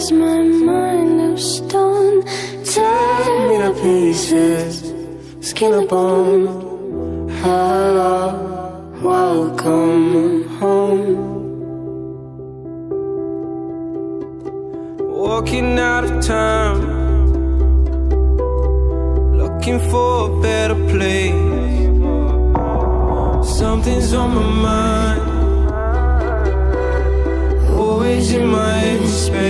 Glass, my mind of stone. Tear me to pieces, skin and bone. Hello, welcome home. Walking out of town, looking for a better place. Something's on my mind, always in my head space.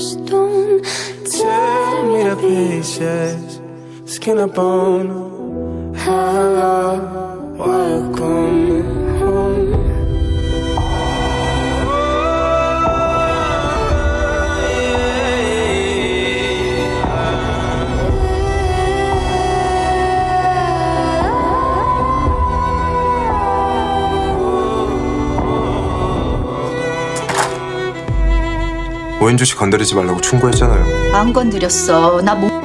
stone. Tear me to pieces, skin and bone. Hello, 오현주 씨 건드리지 말라고 충고했잖아요. 안 건드렸어. 나 못.